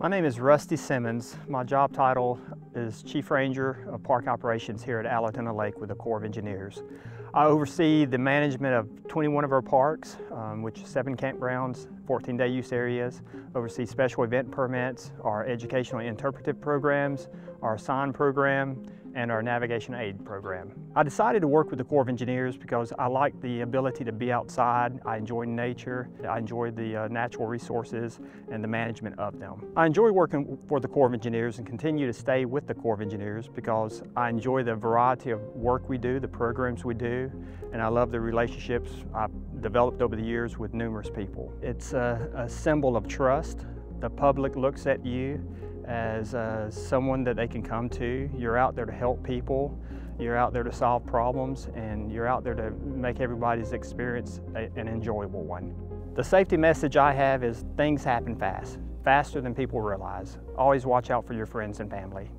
My name is Rusty Simmons. My job title is Chief Ranger of Park Operations here at Allatoona Lake with the Corps of Engineers. I oversee the management of 21 of our parks, um, which seven campgrounds, 14 day use areas, oversee special event permits, our educational interpretive programs, our sign program, and our navigation aid program. I decided to work with the Corps of Engineers because I like the ability to be outside. I enjoy nature. I enjoy the uh, natural resources and the management of them. I enjoy working for the Corps of Engineers and continue to stay with the Corps of Engineers because I enjoy the variety of work we do, the programs we do, and I love the relationships I've developed over the years with numerous people. It's a, a symbol of trust. The public looks at you as uh, someone that they can come to. You're out there to help people, you're out there to solve problems, and you're out there to make everybody's experience a, an enjoyable one. The safety message I have is things happen fast, faster than people realize. Always watch out for your friends and family.